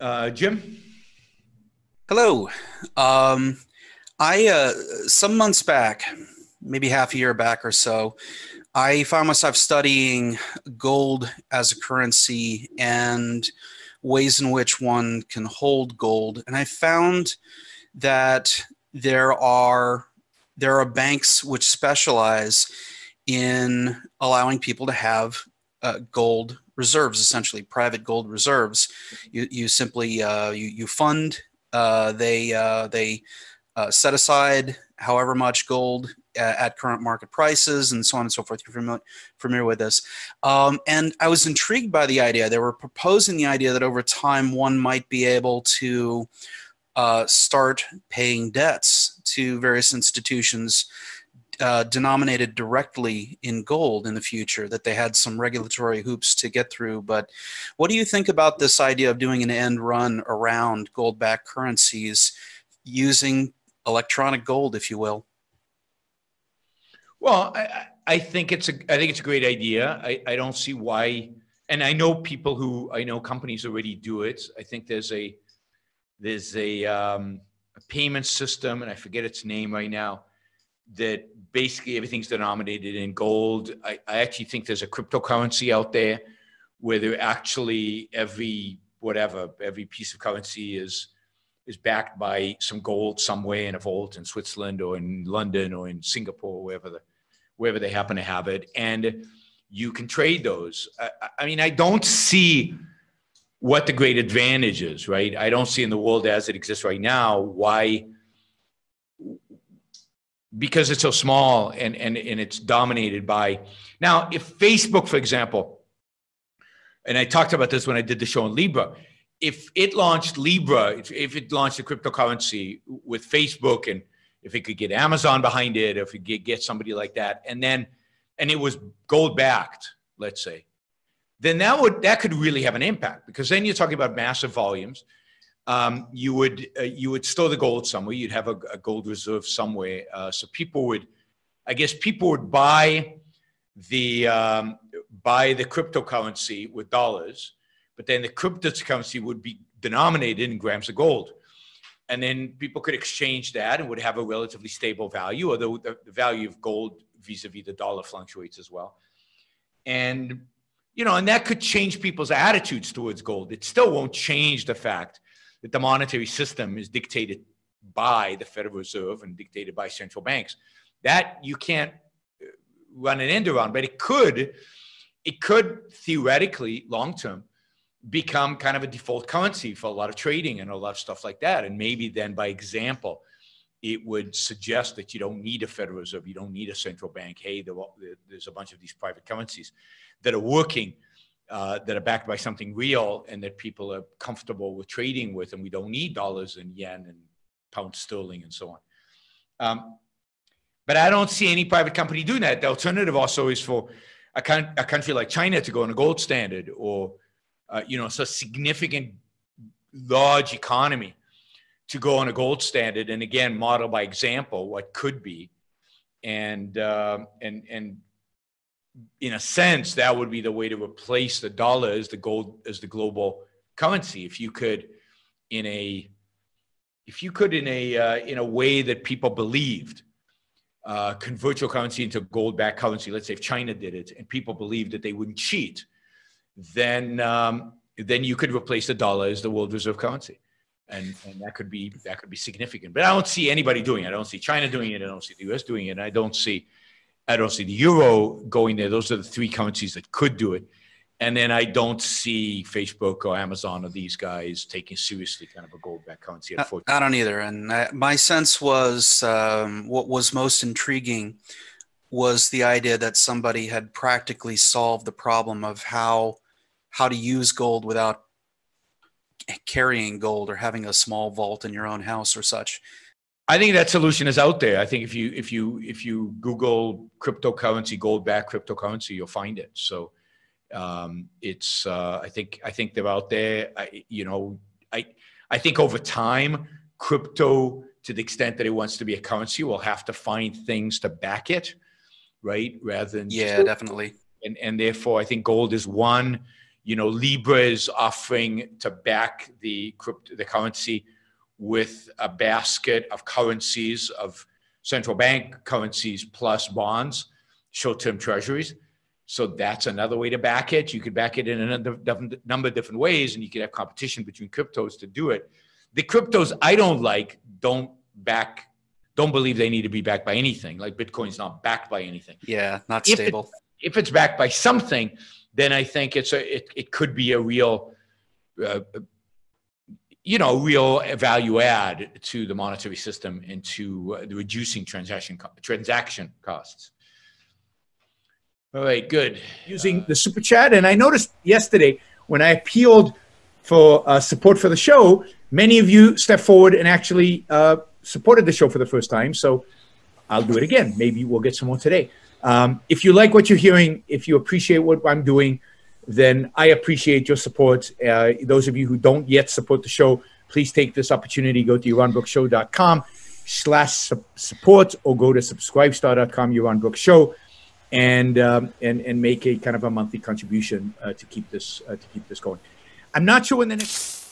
Uh, Jim? Hello. Um, I, uh, some months back, maybe half a year back or so, I found myself studying gold as a currency and ways in which one can hold gold. And I found that there are there are banks which specialize in allowing people to have uh, gold reserves, essentially private gold reserves. You, you simply uh, you, you fund. Uh, they uh, they uh, set aside however much gold at, at, current market prices and so on and so forth. You're familiar, familiar with this. Um, and I was intrigued by the idea. They were proposing the idea that over time one might be able to uh, start paying debts to various institutions uh, denominated directly in gold in the future, that they had some regulatory hoops to get through. But what do you think about this idea of doing an end run around gold backed currencies using electronic gold, if you will? Well, I, I think it's a I think it's a great idea. I, I don't see why, and I know people who I know companies already do it. I think there's a there's a, um, a payment system, and I forget its name right now, that basically everything's denominated in gold. I, I actually think there's a cryptocurrency out there where they're actually every whatever every piece of currency is is backed by some gold somewhere in a vault in Switzerland or in London or in Singapore, wherever the wherever they happen to have it, and you can trade those. I, I mean, I don't see what the great advantage is, right? I don't see in the world as it exists right now why because it's so small and, and, and it's dominated by now if facebook for example and i talked about this when i did the show on libra if it launched libra if, if it launched a cryptocurrency with facebook and if it could get amazon behind it if it could get somebody like that and then and it was gold backed let's say then that would that could really have an impact because then you're talking about massive volumes um, you would uh, you would store the gold somewhere. You'd have a, a gold reserve somewhere. Uh, so people would, I guess, people would buy the um, buy the cryptocurrency with dollars, but then the cryptocurrency would be denominated in grams of gold, and then people could exchange that and would have a relatively stable value. Although the, the value of gold vis-a-vis the dollar fluctuates as well, and you know, and that could change people's attitudes towards gold. It still won't change the fact that the monetary system is dictated by the Federal Reserve and dictated by central banks. That you can't uh, run an end around, but it could, it could theoretically, long term, become kind of a default currency for a lot of trading and a lot of stuff like that. And maybe then, by example, it would suggest that you don't need a Federal Reserve, you don't need a central bank. Hey, there's a bunch of these private currencies that are working uh, that are backed by something real and that people are comfortable with trading with, and we don't need dollars and yen and pound sterling and so on. Um, but I don't see any private company doing that. The alternative also is for a, con- a country like China to go on a gold standard, or uh, you know, so significant, large economy to go on a gold standard, and again, model by example what could be, and uh, and and in a sense, that would be the way to replace the dollar as the gold as the global currency. If you could, in a, if you could, in a uh, in a way that people believed, uh, convert your currency into gold-backed currency. Let's say if China did it, and people believed that they wouldn't cheat, then um, then you could replace the dollar as the world reserve currency, and and that could be that could be significant. But I don't see anybody doing it. I don't see China doing it. I don't see the U.S. doing it. I don't see I don't see the euro going there. Those are the three currencies that could do it. And then I don't see Facebook or Amazon or these guys taking seriously kind of a gold back currency. Unfortunately. I don't either. And I, my sense was um, what was most intriguing was the idea that somebody had practically solved the problem of how how to use gold without carrying gold or having a small vault in your own house or such. I think that solution is out there. I think if you if you if you Google cryptocurrency, gold back cryptocurrency, you'll find it. So um, it's uh, I think I think they're out there. I, you know, I I think over time, crypto to the extent that it wants to be a currency will have to find things to back it, right? Rather than yeah, definitely. And and therefore, I think gold is one. You know, Libra is offering to back the crypto, the currency with a basket of currencies of central bank currencies plus bonds, short-term treasuries. So that's another way to back it. You could back it in a number of different ways, and you could have competition between cryptos to do it. The cryptos I don't like don't back, don't believe they need to be backed by anything. Like Bitcoin's not backed by anything. Yeah, not If stable. If it's backed by something, then I think it's a it, it could be a real, uh, you know, real value add to the monetary system and to uh, the reducing transaction co- transaction costs. All right, good. using the super chat. And I noticed yesterday when I appealed for uh, support for the show, many of you stepped forward and actually uh, supported the show for the first time. So I'll do it again. Maybe we'll get some more today. Um, if you like what you're hearing, if you appreciate what I'm doing, then I appreciate your support. Uh, those of you who don't yet support the show, please take this opportunity. Go to yaronbrookshow.com slash support or go to subscribestar.com, Yaron Brooks Show and um, and and make a kind of a monthly contribution uh, to keep this uh, to keep this going. I'm not sure when the next.